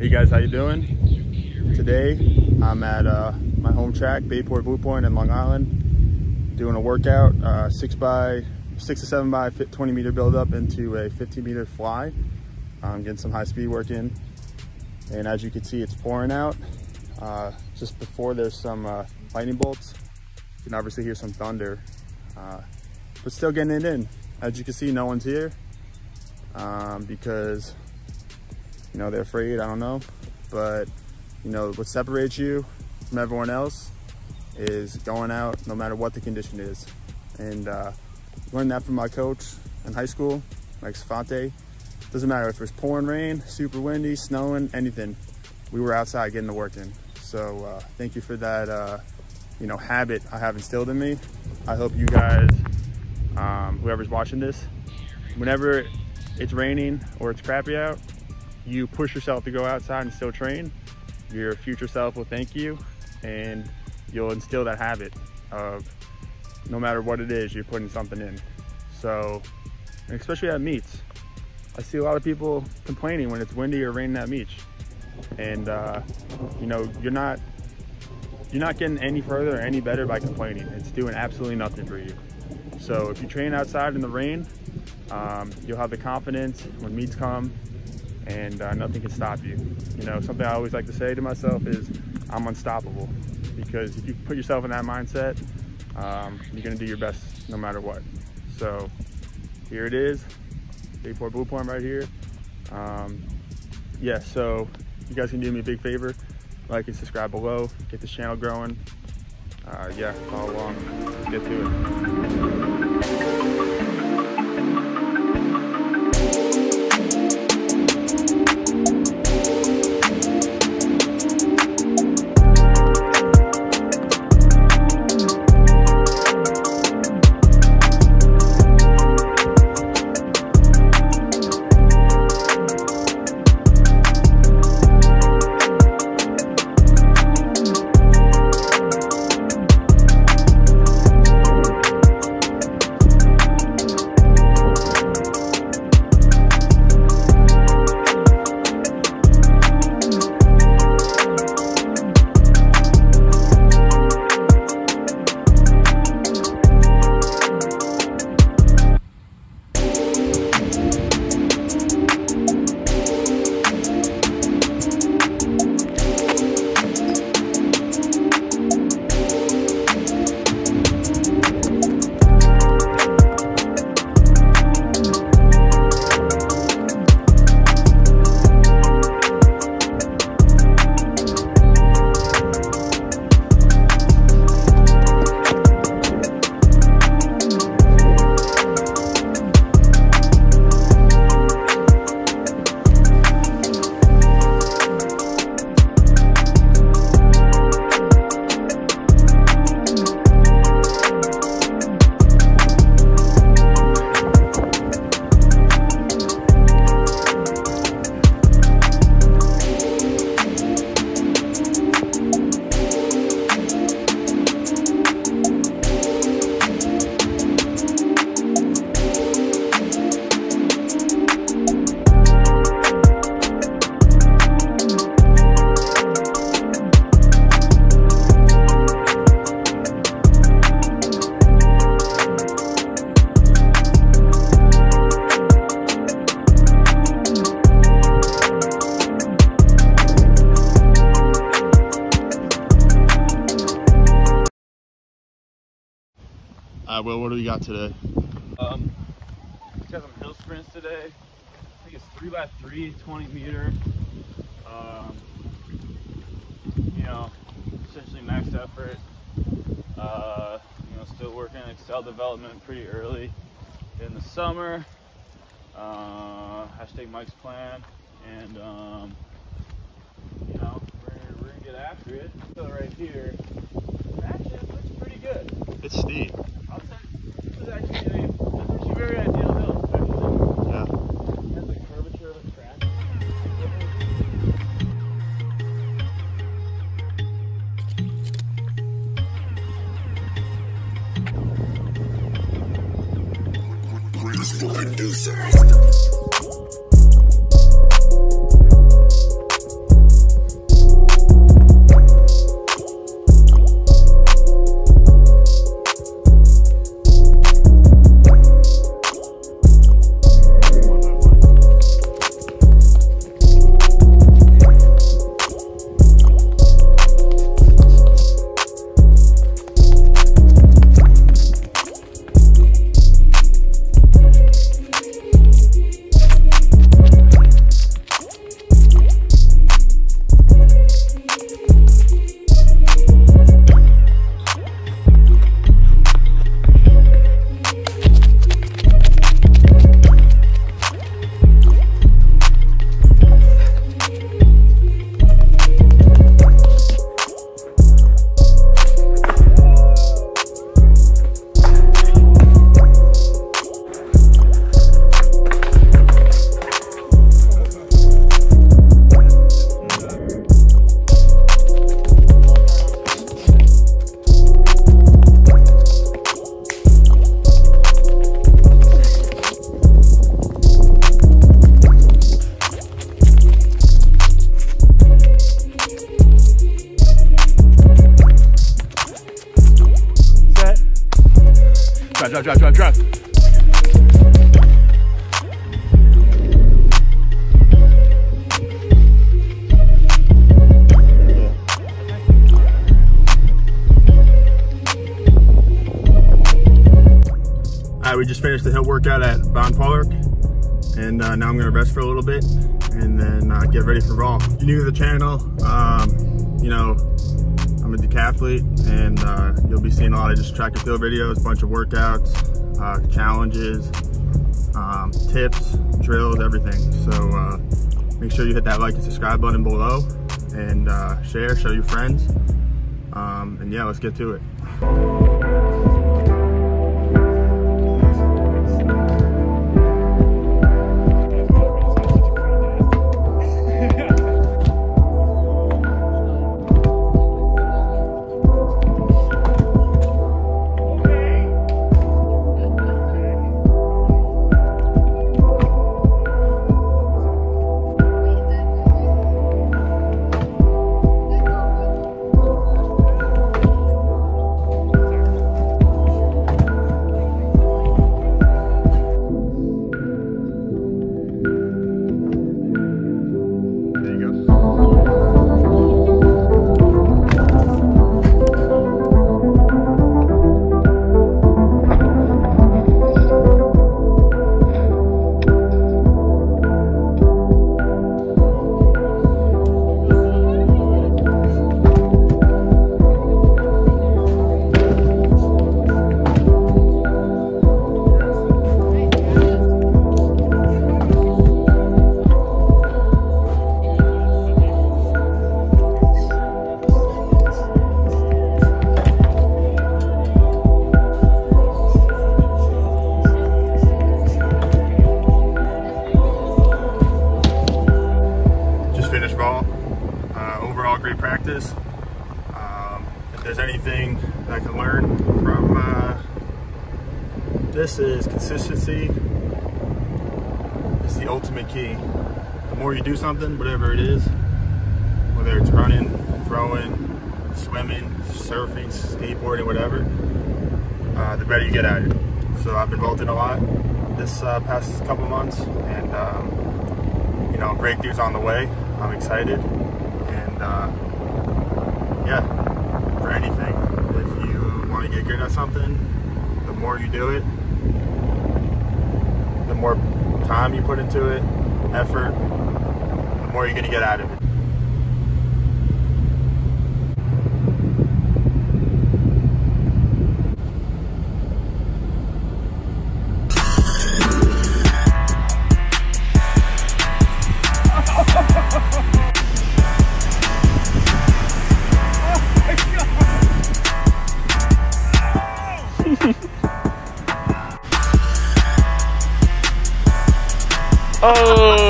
Hey guys, how you doing? Today, I'm at uh, my home track, Bayport Blue Point in Long Island, doing a workout, uh, six by, six to seven by 20 meter build up into a 15 meter fly. I'm getting some high speed work in. And as you can see, it's pouring out. Uh, just before there's some uh, lightning bolts. You can obviously hear some thunder, uh, but still getting it in. As you can see, no one's here um, because you know, they're afraid, I don't know. But, you know, what separates you from everyone else is going out no matter what the condition is. And uh, learned that from my coach in high school, Mike Sfante. Doesn't matter if it's pouring rain, super windy, snowing, anything. We were outside getting the work in. So uh, thank you for that, uh, you know, habit I have instilled in me. I hope you guys, um, whoever's watching this, whenever it's raining or it's crappy out, you push yourself to go outside and still train, your future self will thank you and you'll instill that habit of no matter what it is, you're putting something in. So, especially at meets, I see a lot of people complaining when it's windy or raining at meets. And, uh, you know, you're not, you're not getting any further or any better by complaining. It's doing absolutely nothing for you. So if you train outside in the rain, um, you'll have the confidence when meets come and uh, nothing can stop you. You know, something I always like to say to myself is I'm unstoppable because if you put yourself in that mindset, um, you're gonna do your best no matter what. So here it is, Bayport Blue Point right here. Um, yeah, so you guys can do me a big favor, like and subscribe below, get this channel growing. Uh, yeah, follow along, get to Uh, Will, what do we got today? Um, got some hill sprints today. I think it's three by three, 20 meter. Um, you know, essentially max effort. Uh, you know, still working accel development pretty early in the summer. Uh, hashtag Mike's plan, and um, you know, we're, we're gonna get after it. So right here, actually, it looks pretty good. It's steep. I'll say this is actually a, actually very ideal hill, actually. Yeah. It has the curvature of the track. Greatest producer. Drive, drive, drive, drive, drive. We just finished the hill workout at Bond Park, and uh, now I'm gonna rest for a little bit, and then uh, get ready for Raw. If you're new to the channel, um, you know, I'm a decathlete, and uh, you'll be seeing a lot of just track and field videos, bunch of workouts, uh, challenges, um, tips, drills, everything. So uh, make sure you hit that like and subscribe button below, and uh, share, show your friends, um, and yeah, let's get to it. Great practice. Um, if there's anything that I can learn from uh, this is consistency is the ultimate key. The more you do something, whatever it is, whether it's running, throwing, swimming, surfing, skateboarding, whatever, uh, the better you get at it. So I've been vaulting a lot this uh, past couple months, and um, you know, breakthroughs on the way. I'm excited, and uh, yeah, for anything, if you want to get good at something, the more you do it, the more time you put into it, effort, the more you're gonna get out of it. Oh.